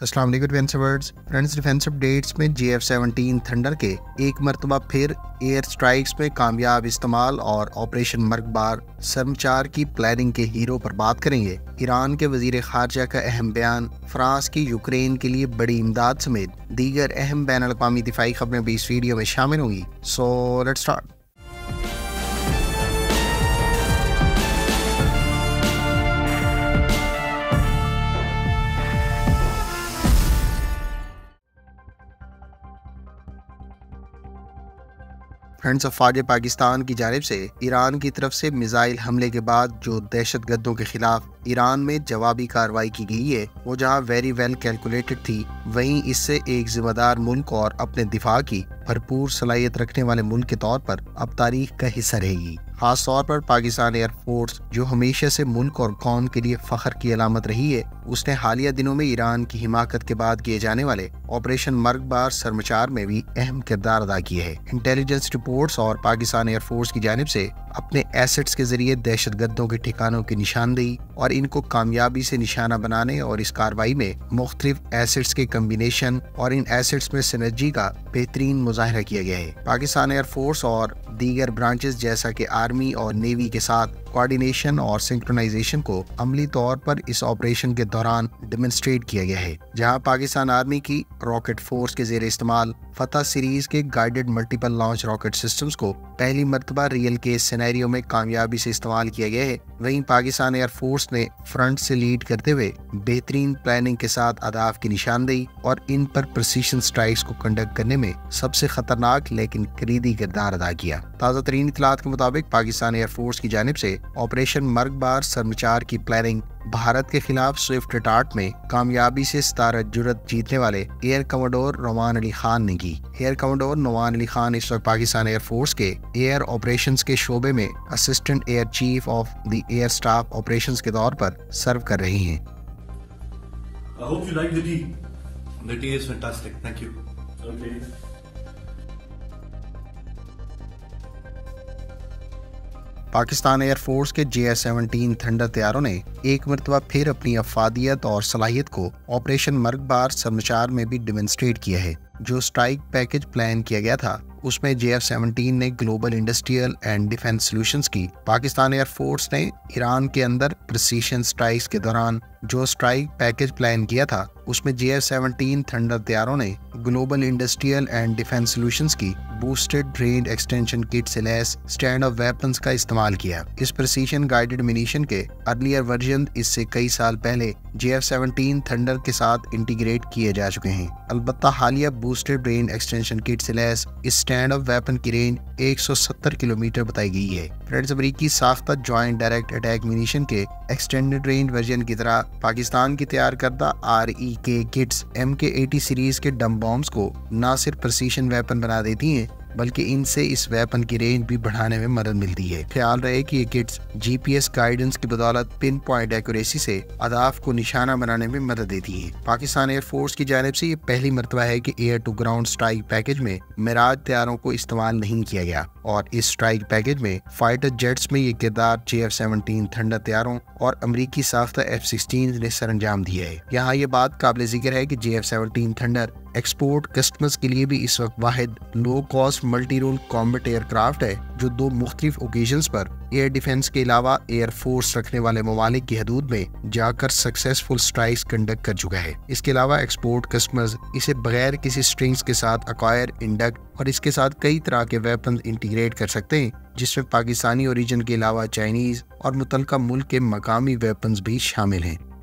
अस्सलाम defence friends defence updates में जी F seventeen thunder के एक मरतबा फिर एयर स्ट्राइक्स में कामयाब इस्तेमाल और ऑपरेशन मरकबार सरमचार की प्लानिंग के हीरो पर बात करेंगे। ईरान के वज़ीर खारजा का अहम बयान, फ्रांस की यूक्रेन के लिए बड़ी इमदाद समेत दीगर अहम बैन अवी दिफाई खबरें भी इस वीडियो में शामिल होंगी। सो लेट स्टार्ट फ्रेंड्स अफवाज पाकिस्तान की जानब से ईरान की तरफ़ से मिसाइल हमले के बाद जो दहशत गर्दों के खिलाफ ईरान में जवाबी कार्रवाई की गई है, वो जहाँ वेरी वेल कैलकुलेटेड थी, वहीं इससे एक जिम्मेदार मुल्क और अपने दिफा की भरपूर सलाहियत रखने वाले मुल्क के तौर पर अब तारीख का हिस्सा रहेगी। खास तौर पर पाकिस्तान एयरफोर्स जो हमेशा से मुल्क और कौम के लिए फखर की अलामत रही है, उसने हालिया दिनों में ईरान की हिमाकत के बाद किए जाने वाले ऑपरेशन मर्गबार सरमचार में भी अहम किरदार अदा किए है। इंटेलिजेंस रिपोर्ट्स और पाकिस्तान एयरफोर्स की जानब से अपने एसेट्स के ज़रिए दहशत गर्दों के ठिकानों की निशानदेही और इनको कामयाबी से निशाना बनाने और इस कार्रवाई में मुख्तलिफ़ एसेट्स के कम्बिनेशन और इन एसेट्स में सिनर्जी का बेहतरीन मुजाहरा किया गया है। पाकिस्तान एयरफोर्स और दीगर ब्रांचेस जैसा कि आर्मी और नेवी के साथ कोऑर्डिनेशन और सिंक्रोनाइजेशन को अमली तौर पर इस ऑपरेशन के दौरान डेमोन्स्ट्रेट किया गया है, जहाँ पाकिस्तान आर्मी की रॉकेट फोर्स के जेर इस्तेमाल फतह सीरीज़ के guided multiple launch rocket systems को पहली मरतबा रियल केस सिनेरियो में कामयाबी से इस्तेमाल किया गया है। वहीं पाकिस्तान एयरफोर्स ने फ्रंट से लीड करते हुए बेहतरीन प्लानिंग के साथ अदाफ की निशानदेही और इन पर प्रसिशन स्ट्राइक्स को कंडक्ट करने में सबसे खतरनाक लेकिन करीदी किरदार अदा किया। ताज़ा तरीन इतलात के मुताबिक पाकिस्तान एयरफोर्स की जानब से ऑपरेशन मर्गबार सरमचार की प्लानिंग भारत के खिलाफ स्विफ्ट अटाट में कामयाबी से सतारा जुरत जीतने वाले एयर कमांडोर नवान अली खान ने की एयर कमांडोर नवान अली खान इस वक्त पाकिस्तान एयरफोर्स के एयर ऑपरेशंस के शोबे में assistant air chief of the air staff operations के तौर पर सर्व कर रही हैं I hope you like the tea. The tea is fantastic. Thank you. Okay. Pakistan air force के जे एस सेवनटीन थंडर तैयारों ने एक मरतबा फिर अपनी अफादियत और सलाहियत को ऑपरेशन मर्गबार सरमचार में भी डेमोन्स्ट्रेट किया है। जो स्ट्राइक पैकेज प्लान किया गया था, उसमें जे एफ़ सेवनटीन ने global industrial and defence solution की पाकिस्तान एयरफोर्स ने ईरान के अंदर प्रसिशन स्ट्राइक्स के दौरान जो स्ट्राइक पैकेज प्लान किया था, उसमें जे एफ़ सेवनटीन थंडर तैयारों ने global industrial and defence solutions की बूस्टेड रेंज एक्सटेंशन किट से लैस स्टैंड ऑफ़ वेपन्स का इस्तेमाल किया। इस प्रिसीशन गाइडेड मिनीशन के अर्लियर वर्जन इससे कई साल पहले जे एफ़ सेवनटीन थंडर के साथ इंटीग्रेट किए जा चुके हैं। अलबत्ता हालिया बूस्टेड रेंज एक्सटेंशन किट से लैस इस स्टैंड ऑफ़ वेपन की रेंज 170 किलोमीटर बताई गई है। फ्रेंड्स अमरीकी साख्ता ज्वाइंट डायरेक्ट अटैक मिनीशन के एक्सटेंडेड रेंज वर्जन की तरह पाकिस्तान की तैयार करदा आर ई के kits M K eighty series के डम बॉम्ब्स को न सिर्फ़ प्रसीशन वेपन बना देती हैं बल्कि इनसे इस वेपन की रेंज भी बढ़ाने में मदद मिलती है। ख्याल रहे कि ये किट्स जीपीएस गाइडेंस की बदौलत पिन पॉइंट एक्यूरेसी से अदाफ को निशाना बनाने में मदद देती है। पाकिस्तान एयरफोर्स की जानब से ये पहली मरतबा है कि air to ground strike package में मिराज तैयारों को इस्तेमाल नहीं किया गया और इस स्ट्राइक पैकेज में फाइटर जेट्स में ये किरदार जे एफ़ सेवनटीन थंडर तैयारों और अमरीकी साख्ता एफ़ सिक्सटीन ने सर अंजाम दिया है। यहाँ ये बात काबिल ज़िक्र है कि J F seventeen thunder export customers के लिए भी इस वक्त वाहिद low cost multi role combat aircraft है, जो दो मुख्तलिफ़ ओकेजन पर एयर डिफेंस के अलावा एयर फोर्स रखने वाले ममालिक की हदूद में जाकर सक्सेसफुल स्ट्राइक्स कंडक्ट कर चुका है। इसके अलावा एक्सपोर्ट कस्टमर्स इसे बगैर किसी स्ट्रिंग्स के साथ अक्वायर इंडक्ट और इसके साथ कई तरह के वेपन इंटीग्रेट कर सकते हैं, जिसमें पाकिस्तानी ओरिजिन के अलावा चाइनीज़ और मुतल मुल्क के मकामी वेपन्स भी शामिल हैं।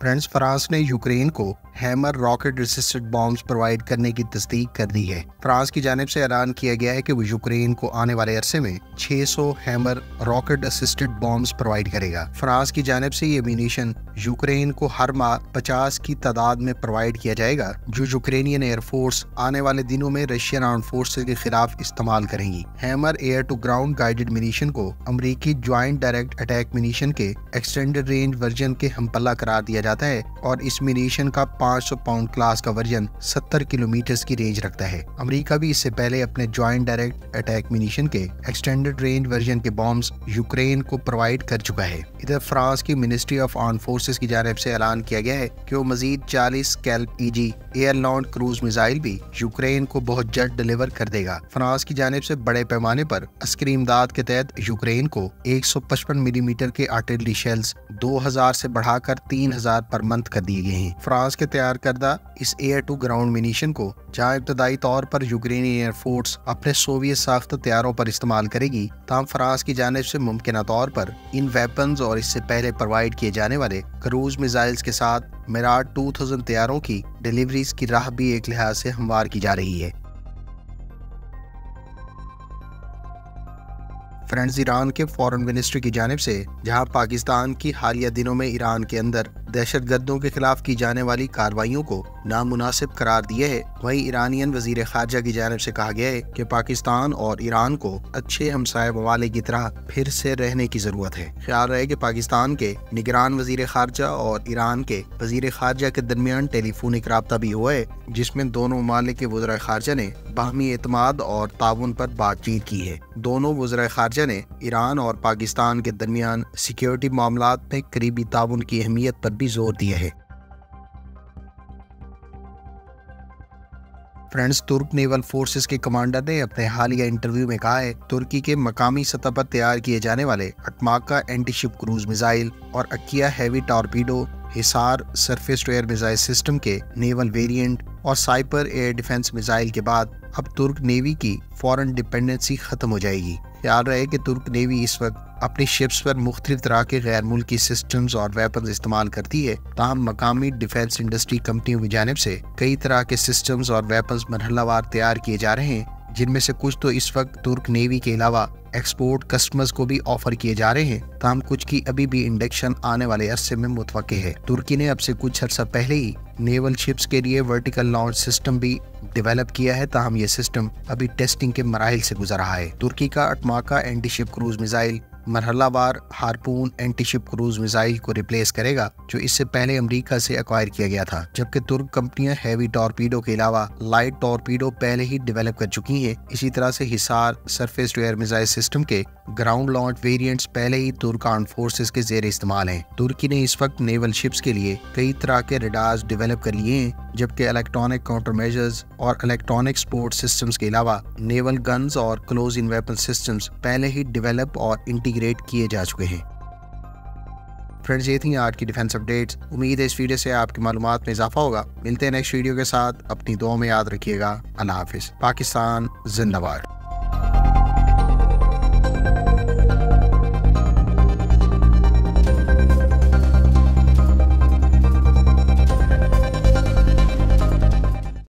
फ्रांस फ्रांस ने यूक्रेन को hammer rocket resisted bombs provide करने की तस्दीक कर दी है। फ्रांस की जानब से ऐलान किया गया है कि वो यूक्रेन को आने वाले अरसे में 600 hammer rocket assisted bombs provide करेगा। फ्रांस की जानब से ये म्यूनिशन यूक्रेन को हर माह 50 की तादाद में प्रोवाइड किया जाएगा, जो यूक्रेनियन एयरफोर्स आने वाले दिनों में रशियन आर्म फोर्स के खिलाफ इस्तेमाल करेंगी। Hammer air to ground guided munition को अमरीकी ज्वाइंट डायरेक्ट अटैक मिनीशन के एक्सटेंडेड रेंज वर्जन के हमपल्ला करार दिया जाता है और इस मिनेशन का 500 पाउंड क्लास का वर्जन 70 किलोमीटर की रेंज रखता है। अमेरिका भी इससे पहले अपने ज्वाइंट डायरेक्ट अटैक मिनीशन के एक्सटेंडेड रेंज वर्जन के बॉम्ब्स यूक्रेन को प्रोवाइड कर चुका है। इधर फ्रांस की मिनिस्ट्री ऑफ़ आर्म फोर्सेज की जानब ऐसी ऐलान किया गया है की वो मजीद चालीस SCALP EG air launched cruise missile भी यूक्रेन को बहुत जल्द डिलीवर कर देगा। फ्रांस की जानब ऐसी बड़े पैमाने पर अस्करी इमदाद के तहत यूक्रेन को 155 मिलीमीटर के आर्टिलरी शेल्स 2000 से बढ़ाकर 3000 पर मंथ कर दिए गए हैं। फ्रांस के तैयार करदा इस एयर टू ग्राउंड मिनीशन को, जहाँ इब्तदाई तौर पर यूक्रेनी एयरफोर्स अपने सोवियत साख्त तैयारों पर इस्तेमाल करेगी तमाम फ्रांस की जानब से मुमकिन तौर पर इन वेपन्स और इससे पहले प्रोवाइड किए जाने वाले क्रूज मिसाइल्स के साथ मिराट 2000 तैयारों की डिलीवरीज की राह भी एक लिहाज से हमवार की जा रही है। फ्रेंड्स, ईरान के फॉरेन मिनिस्ट्री की जानब से, जहाँ पाकिस्तान की हालिया दिनों में ईरान के अंदर दहशत गर्दों के खिलाफ की जाने वाली कार्रवाइयों को नामुनासिब करार दिए है। वहीं ईरानियन वज़ीर खारजा की जानब से कहा गया है कि पाकिस्तान और ईरान को अच्छे हमसाय मवाले की तरह फिर से रहने की ज़रूरत है। ख्याल रहे कि पाकिस्तान के निगरान वज़ीर खारजा और ईरान के वज़ीर खारजा के दरमियान टेलीफोनिक रबता भी हुआ है, जिसमें दोनों ममालिक के वजरा खारजा ने बाहमी एतमाद और ताउन पर बातचीत की है। दोनों वजरा खारजा ने ईरान और पाकिस्तान के दरमियान सिक्योरिटी मामला में करीबी ताउन की अहमियत पर भी ज़ोर दिया है। फ्रेंड्स, तुर्क नेवल फोर्सेस के कमांडर ने अपने हालिया इंटरव्यू में कहा है, तुर्की के मकामी सतह पर तैयार किए जाने वाले अटमाका एंटीशिप क्रूज मिसाइल और Akya heavy torpedo Hisar surface to air missile system के नेवल वेरिएंट और साइपर एयर डिफेंस मिसाइल के बाद अब तुर्क नेवी की फॉरेन डिपेंडेंसी खत्म हो जाएगी। ख्याल रहे कि तुर्क नेवी इस वक्त अपनी शिप्स पर मुख्तलिफ़ तरह के गैर मुल्की सिस्टम और वेपन इस्तेमाल करती है। तहम मकामी डिफेंस इंडस्ट्री कंपनियों की जानब से कई तरह के सिस्टम्स और वेपन मरहलावार तैयार किए जा रहे हैं, जिनमें से कुछ तो इस वक्त तुर्क नेवी के अलावा एक्सपोर्ट कस्टमर्स को भी ऑफ़र किए जा रहे हैं। ताहम कुछ की अभी भी इंडक्शन आने वाले अरसे में मुतव है। तुर्की ने अब से कुछ अर्सा पहले ही नेवल शिप्स के लिए वर्टिकल लॉन्च सिस्टम भी डेवलप किया है, ताहम ये सिस्टम अभी टेस्टिंग के मराहल से गुजर रहा है। तुर्की का Atmaca anti ship cruise missile मरहलावार Harpoon, anti ship cruise missile को रिप्लेस करेगा, जो इससे पहले अमेरिका से अक्वायर किया गया था, जबकि तुर्क कंपनियाँ हैवी टॉर्पीडो के अलावा लाइट टॉर्पीडो पहले ही डेवलप कर चुकी हैं। इसी तरह से Hisar surface to air missile system के ग्राउंड लॉन्च वेरिएंट्स पहले ही तुर्क आर्म फोर्सेस के जेर इस्तेमाल हैं। तुर्की ने इस वक्त नेवल शिप्स के लिए कई तरह के रेडार्स डेवलप कर लिए हैं, जबकि इलेक्ट्रॉनिक काउंटर मेजर्स और इलेक्ट्रॉनिक स्पोर्ट सिस्टम्स के अलावा नेवल गन्स और क्लोज इन वेपन सिस्टम्स पहले ही डेवलप और इंटीग्रेट किए जा चुके हैं। फ्रेंड्स ये थी आज की डिफेंस अपडेट्स उम्मीद है इस वीडियो से आपकी मालूम में इजाफा होगा। मिलते हैं नेक्स्ट वीडियो के साथ। अपनी दुआ में याद रखिएगा। अल्लाह हाफिज। पाकिस्तान, जिंदाबाद।